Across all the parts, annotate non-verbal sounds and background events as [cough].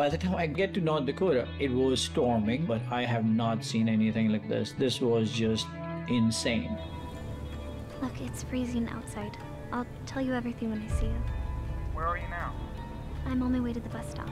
By the time I get to North Dakota, it was storming, but I have not seen anything like this. This was just insane. Look, it's freezing outside. I'll tell you everything when I see you. Where are you now? I'm on my way to the bus stop.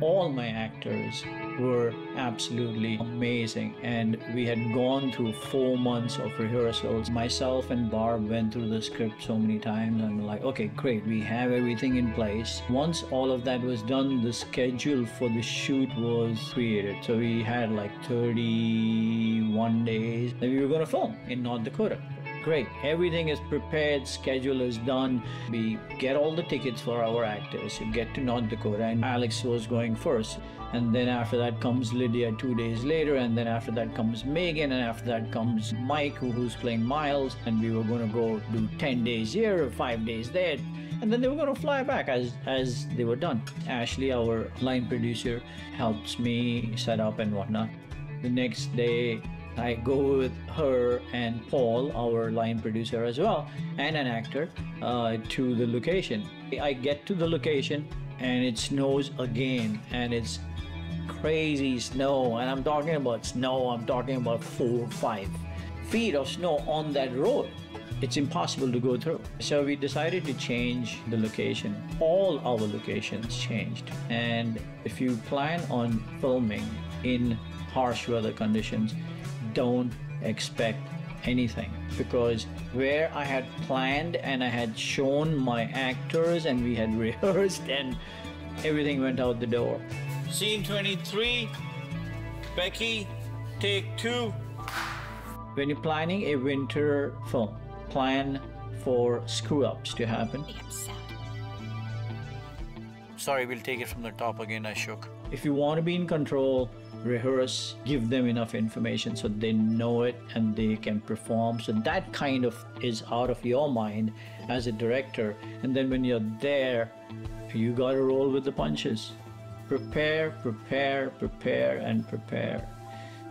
All my actors were absolutely amazing, and we had gone through four months of rehearsals. Myself and Barb went through the script so many times, and like, okay, great, we have everything in place. Once all of that was done, the schedule for the shoot was created. So we had like 31 days that we were going to film in North Dakota great. Everything is prepared, schedule is done. We get all the tickets for our actors. Get to North Dakota, and Alex was going first. And then after that comes Lydia two days later, and then after that comes Megan, and after that comes Mike, who's playing Miles. And we were going to go do 10 days here, five days there. And then they were going to fly back as, as they were done. Ashley, our line producer, helps me set up and whatnot. The next day, I go with her and Paul, our line producer as well, and an actor, uh, to the location. I get to the location and it snows again, and it's crazy snow. And I'm talking about snow, I'm talking about four, five feet of snow on that road. It's impossible to go through. So we decided to change the location. All our locations changed. And if you plan on filming in harsh weather conditions, don't expect anything because where I had planned and I had shown my actors and we had [laughs] rehearsed and everything went out the door. Scene 23, Becky, take two. When you're planning a winter film, plan for screw ups to happen. Sorry, we'll take it from the top again. I shook. If you want to be in control, rehearse, give them enough information so they know it and they can perform. So that kind of is out of your mind as a director. And then when you're there, you got to roll with the punches. Prepare, prepare, prepare, and prepare.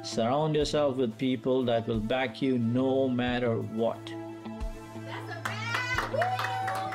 Surround yourself with people that will back you no matter what. That's a wrap!